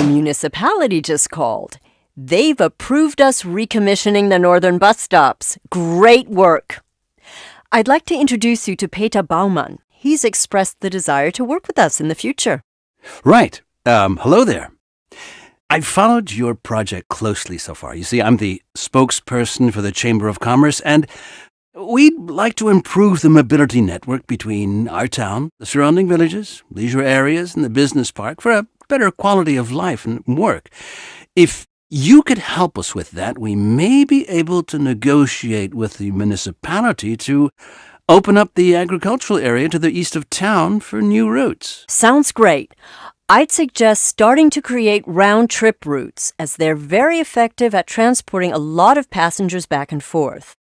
The municipality just called. They've approved us recommissioning the northern bus stops. Great work. I'd like to introduce you to Peter Baumann. He's expressed the desire to work with us in the future. Right. Um, hello there. I've followed your project closely so far. You see, I'm the spokesperson for the Chamber of Commerce, and we'd like to improve the mobility network between our town, the surrounding villages, leisure areas, and the business park for a better quality of life and work. If you could help us with that, we may be able to negotiate with the municipality to open up the agricultural area to the east of town for new routes. Sounds great. I'd suggest starting to create round trip routes, as they're very effective at transporting a lot of passengers back and forth.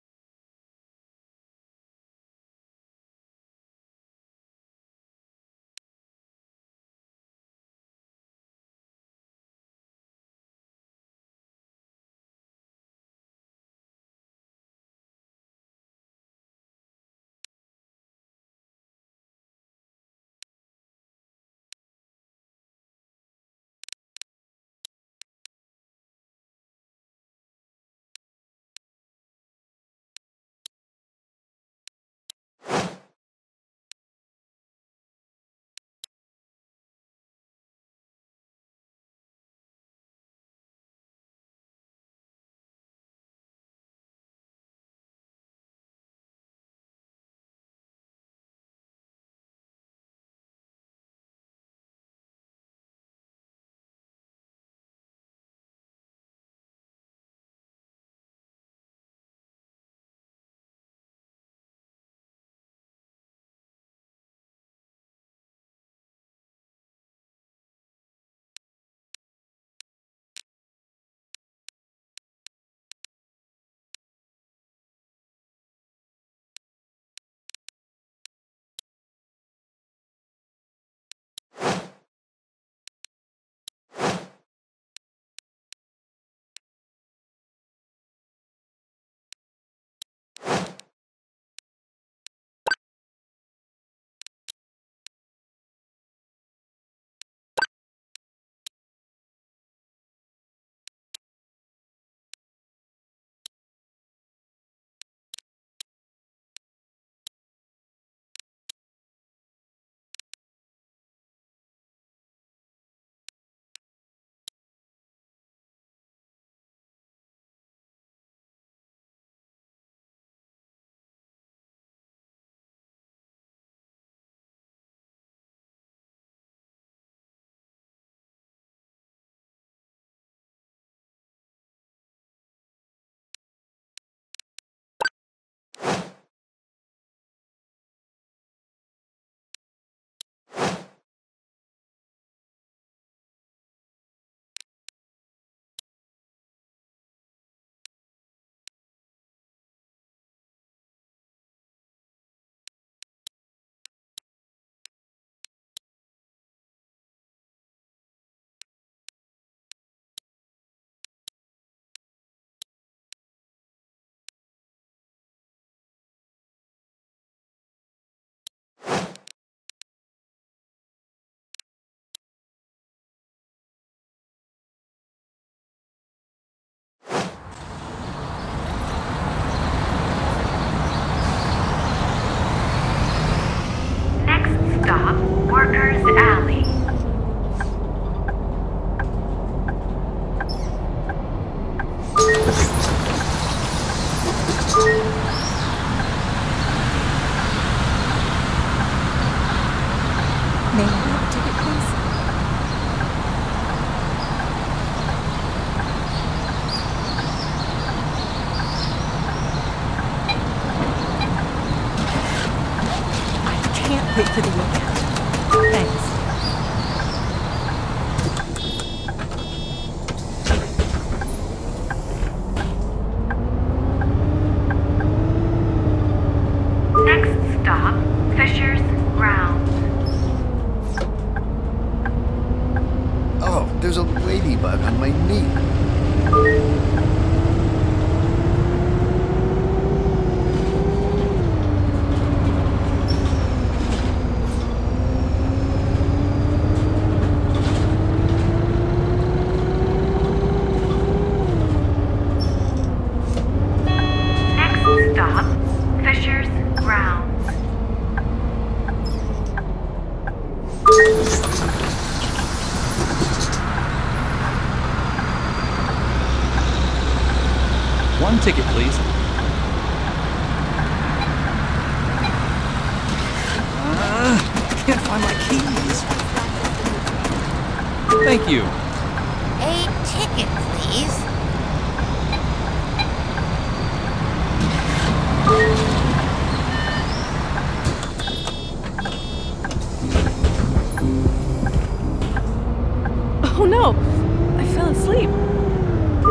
Oh no! I fell asleep.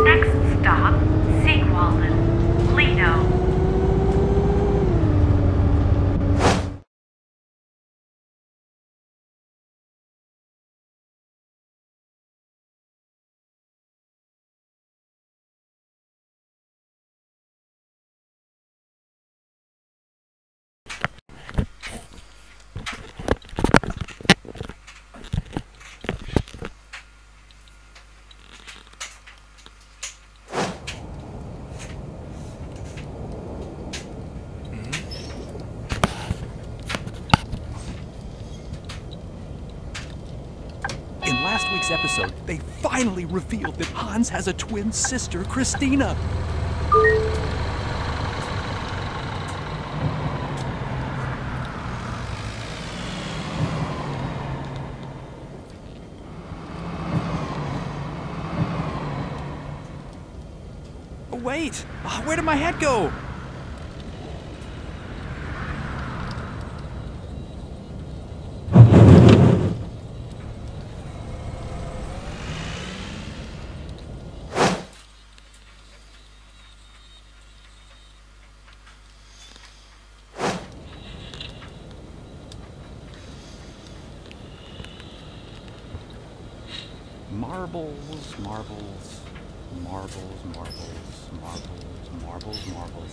Next stop, Sigwalden, Lido. In last week's episode, they finally revealed that Hans has a twin sister, Christina. Wait! Ah, Where did my head go? Marbles, marbles, marbles, marbles, marbles, marbles, marbles.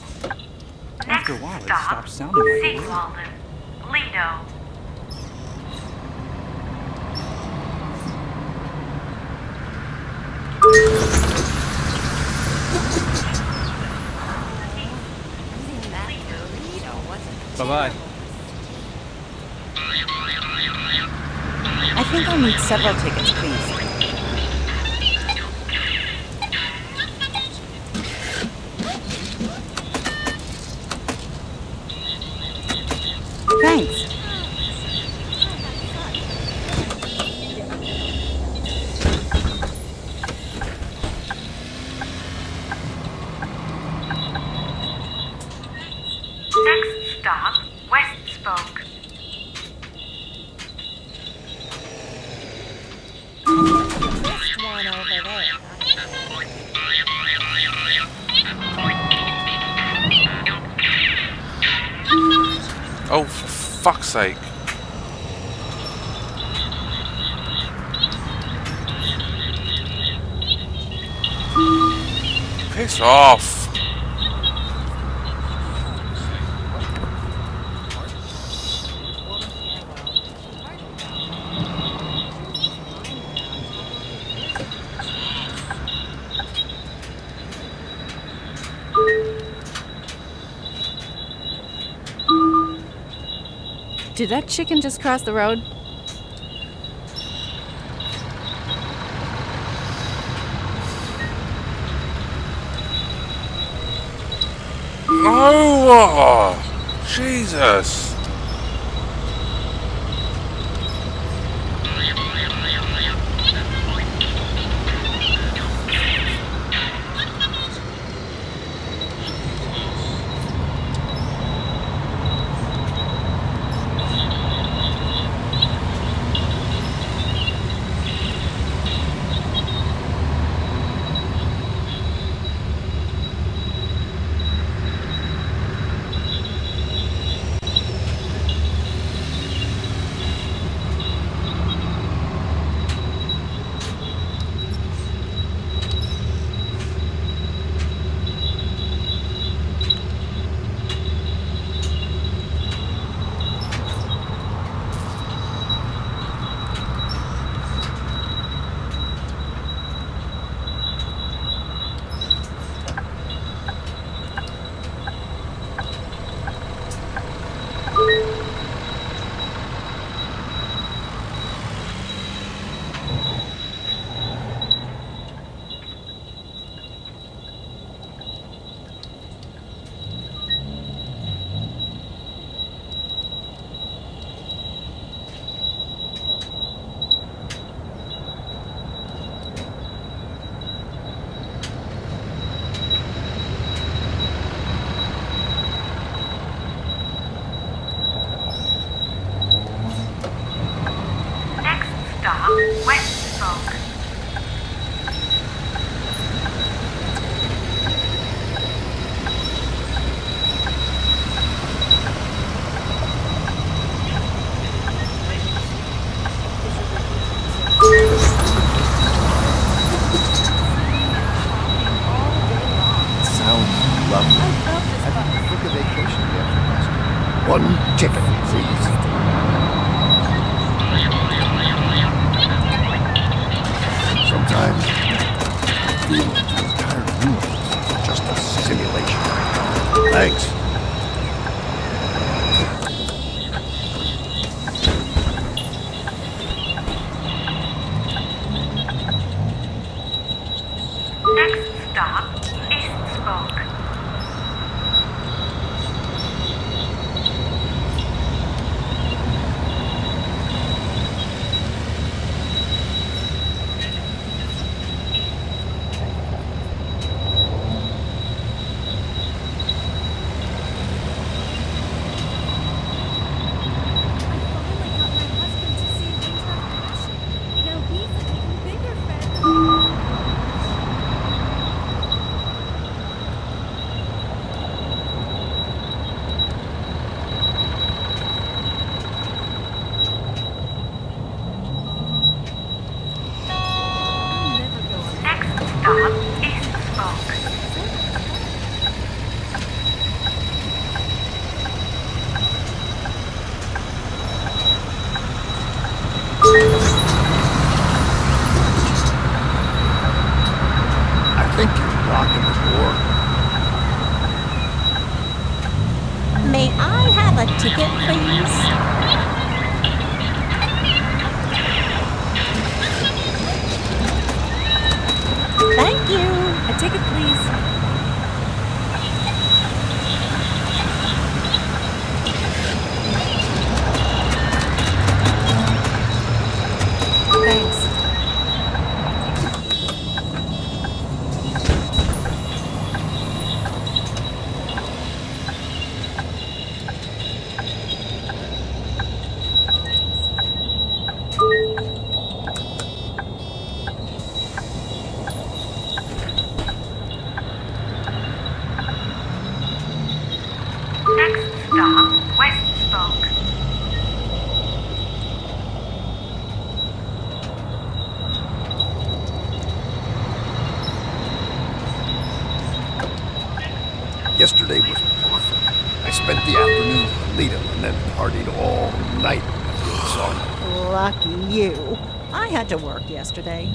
Next After a while, it stop, stopped sounding like a word. Sigwalden, Lido. That burrito wasn't Bye bye. I think I'll need several tickets, please. Thanks. Next stop, West Spoke. this one over there. Oh, for fuck's sake. Piss off. Did that chicken just cross the road? No! Jesus. think you're locking the door. May I have a ticket, please? Thank you. A ticket, please. yesterday.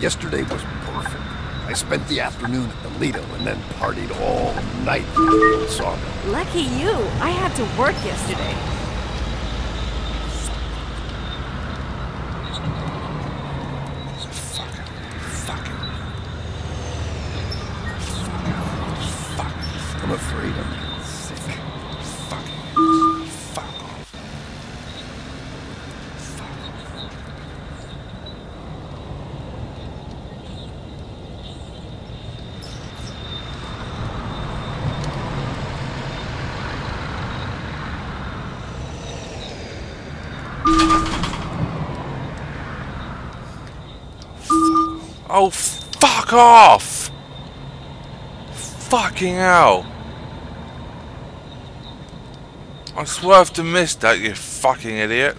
Yesterday was perfect. I spent the afternoon at the Lido and then partied all night. Lucky you. I had to work yesterday. I'm afraid I'm sick. Oh, fuck off! Fucking hell. I swerved to miss that, you fucking idiot.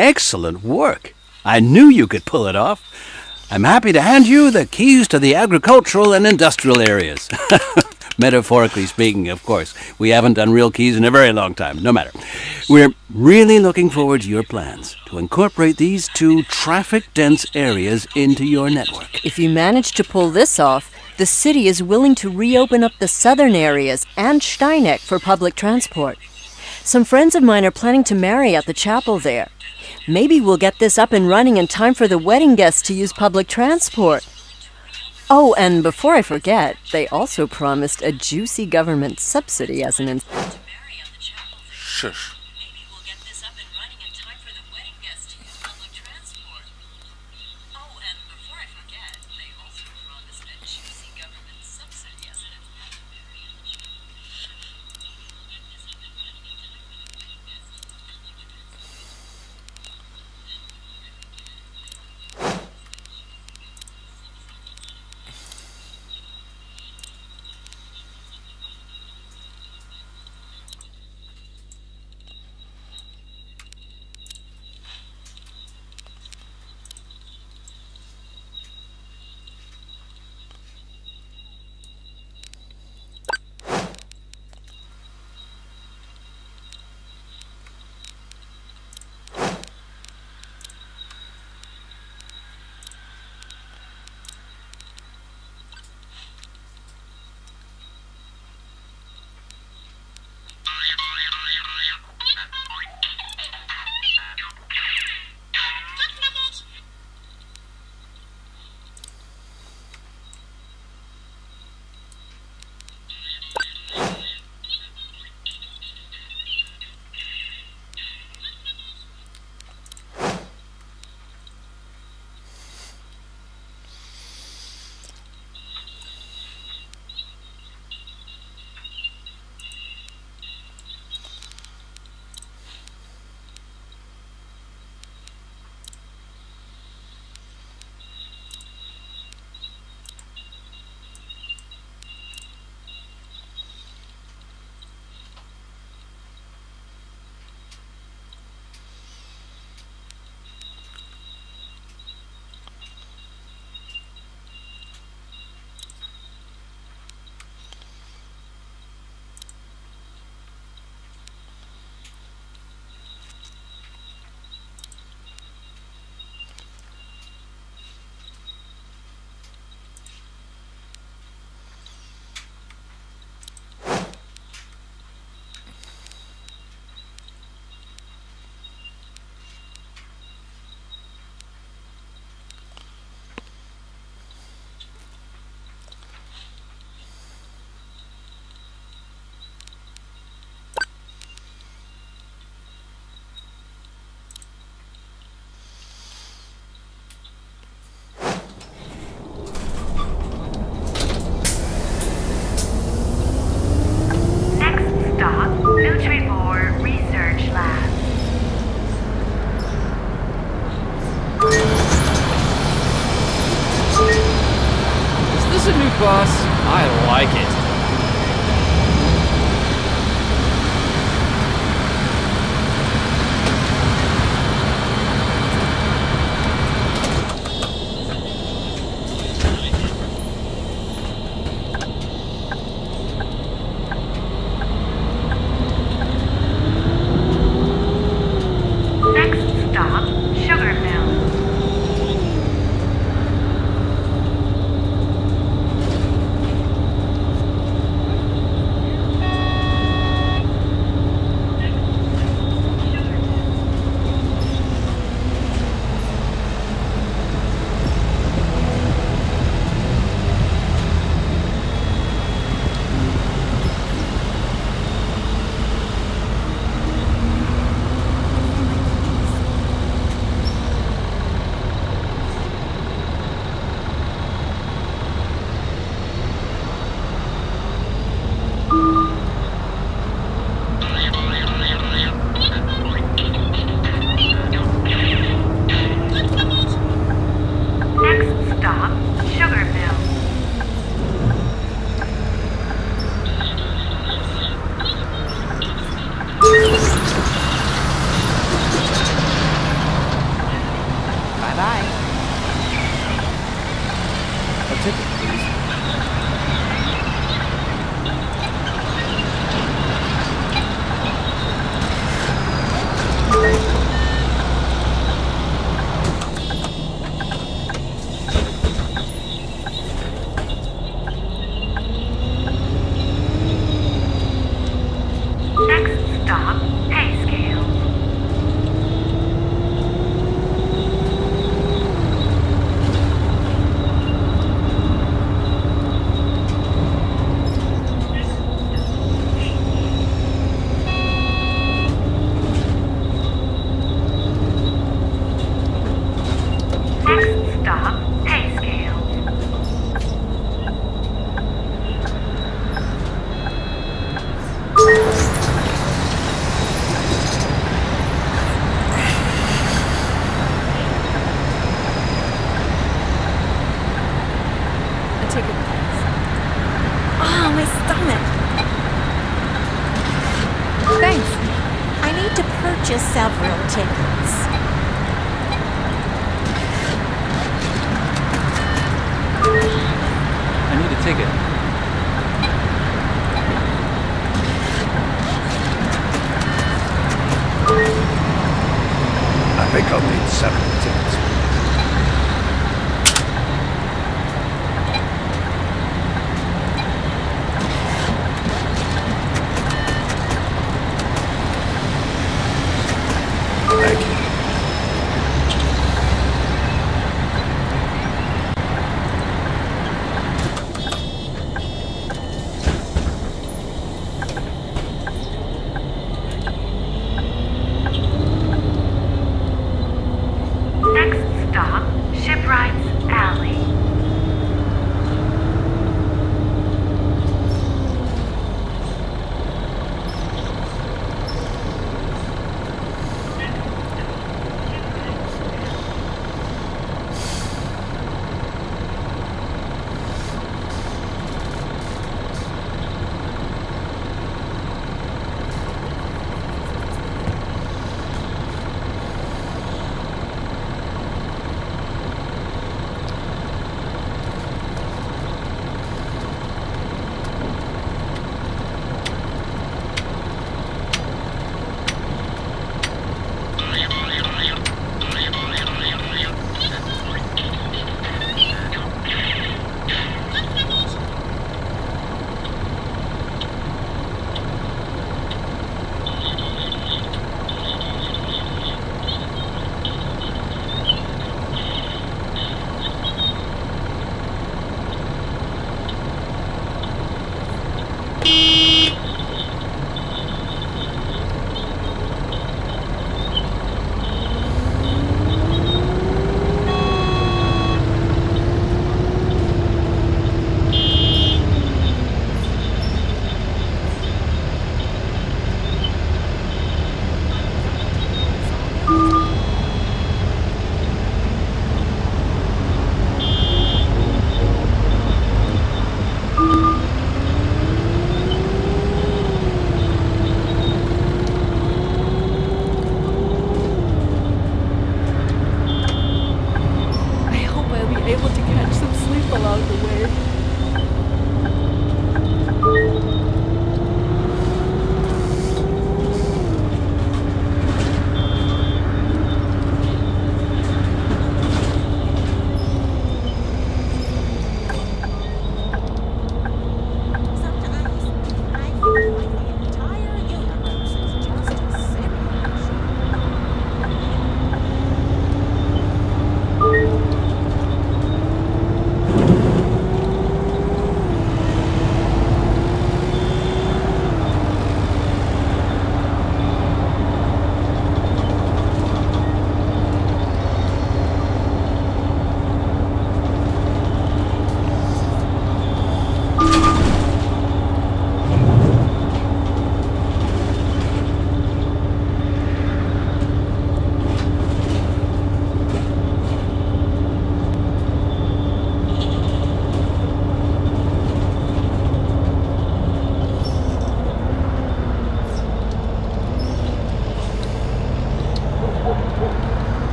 Excellent work. I knew you could pull it off. I'm happy to hand you the keys to the agricultural and industrial areas. Metaphorically speaking, of course. We haven't done real keys in a very long time. No matter. We're really looking forward to your plans to incorporate these two traffic dense areas into your network. If you manage to pull this off, the city is willing to reopen up the southern areas and Steineck for public transport. Some friends of mine are planning to marry at the chapel there. Maybe we'll get this up and running in time for the wedding guests to use public transport. Oh, and before I forget, they also promised a juicy government subsidy as an incentive. Shush.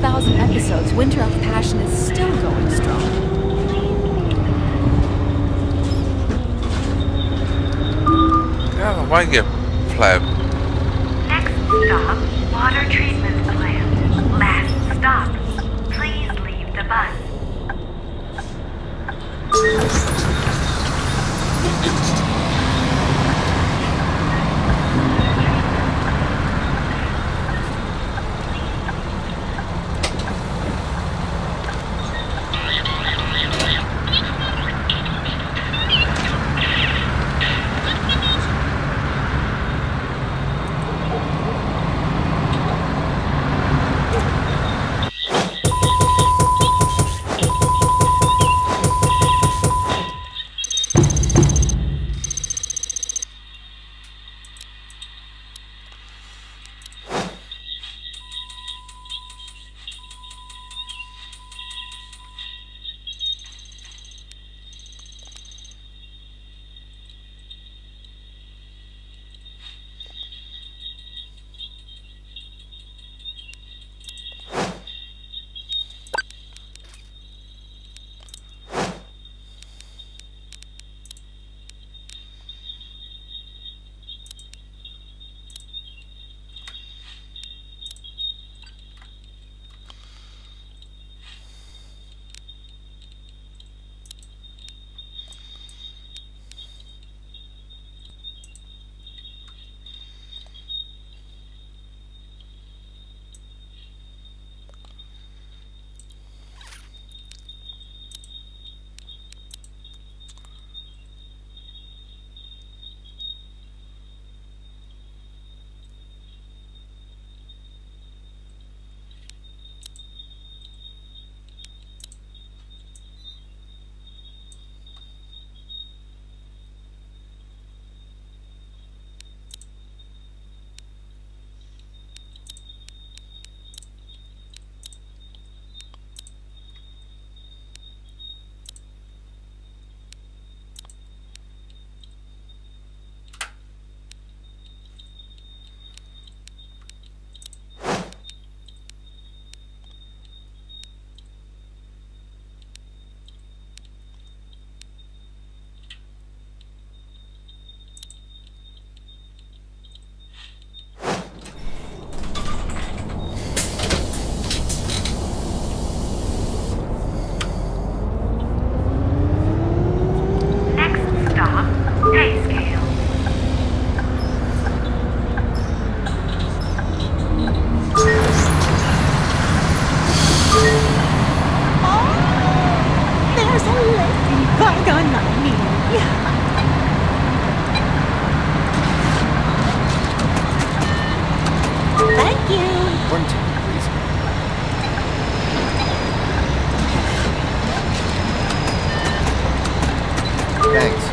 12,000 episodes, Winter of Passion is still going strong. Yeah, why get pleb? Next stop, water treatment plant. Last stop, please leave the bus. Thanks.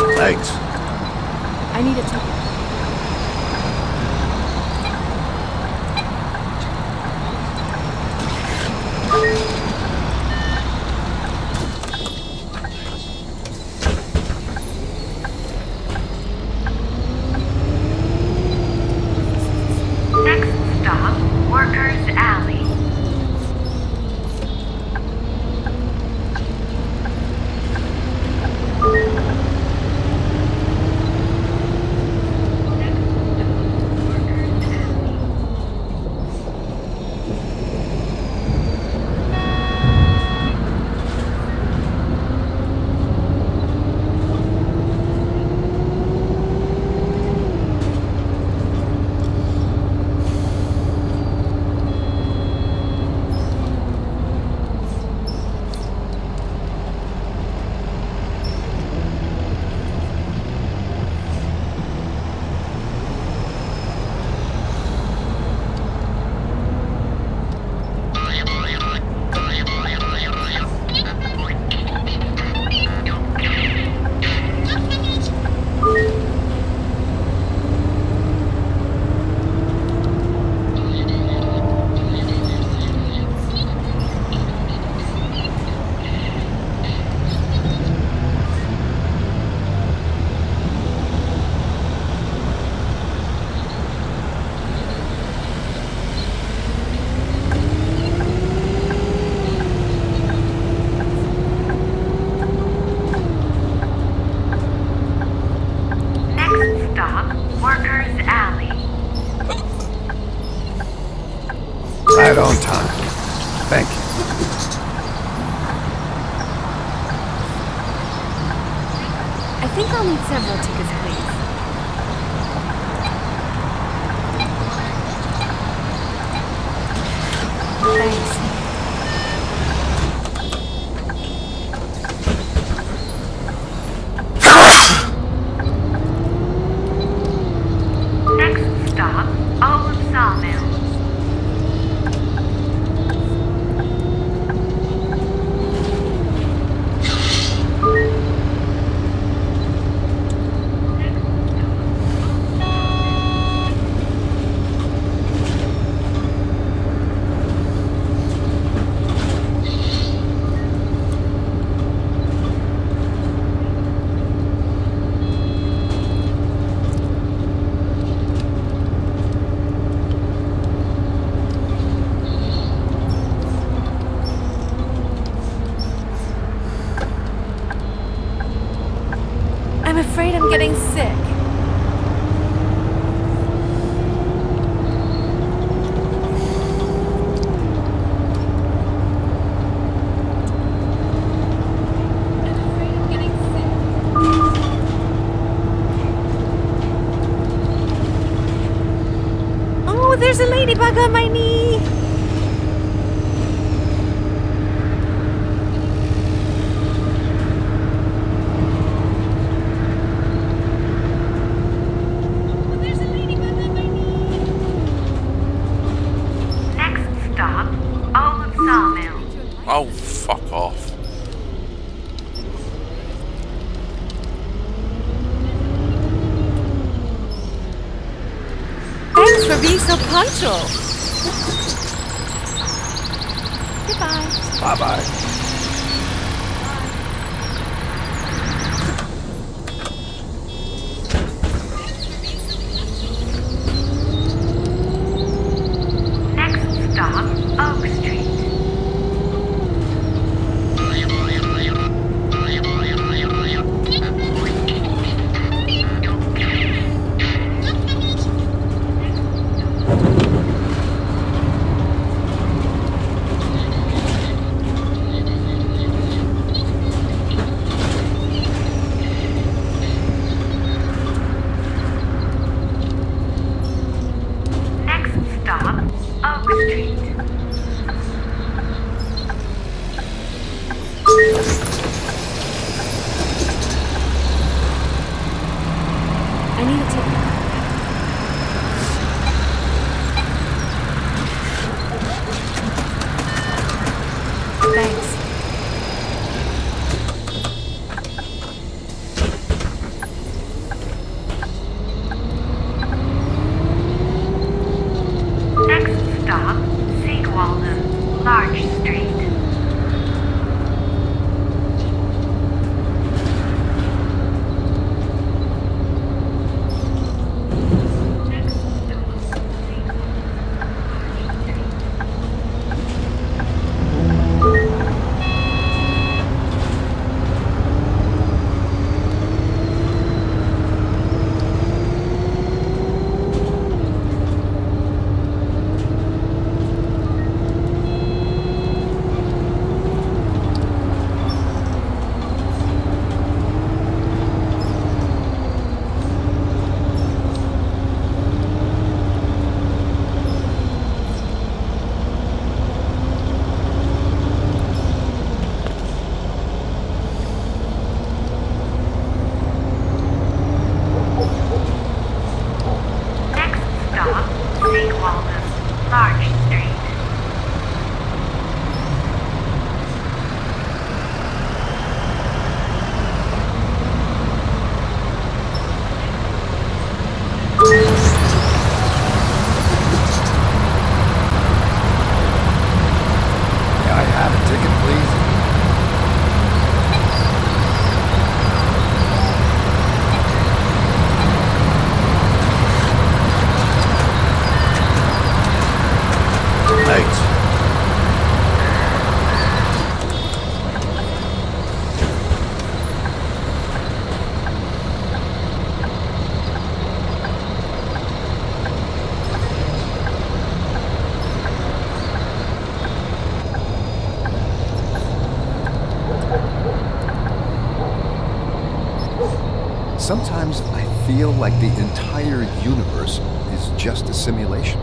Thanks. I need a ticket. So Sometimes I feel like the entire universe is just a simulation.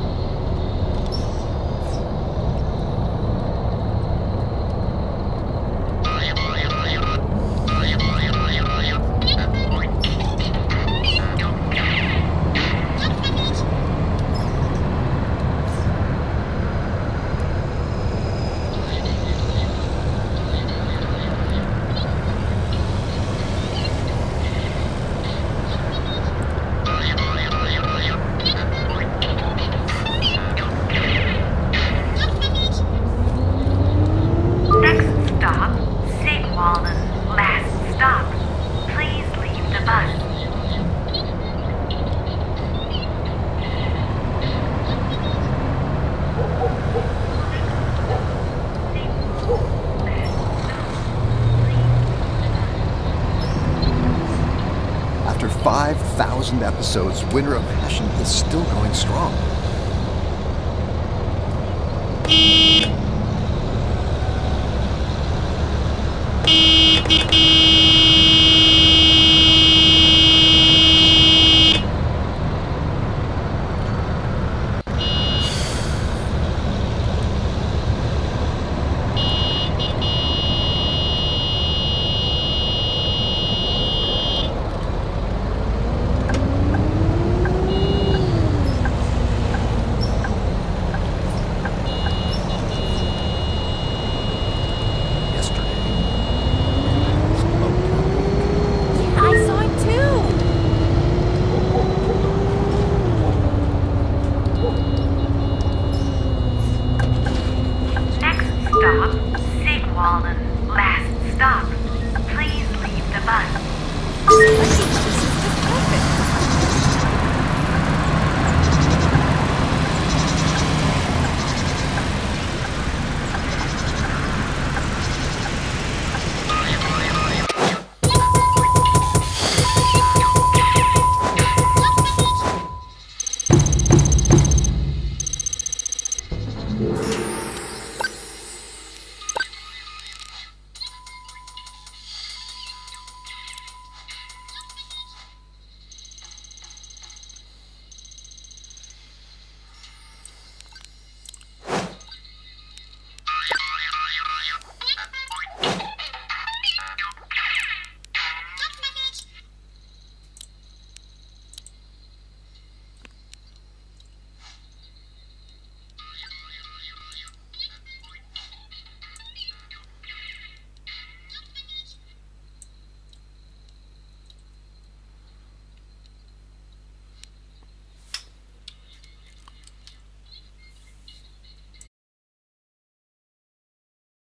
Episodes, Winter of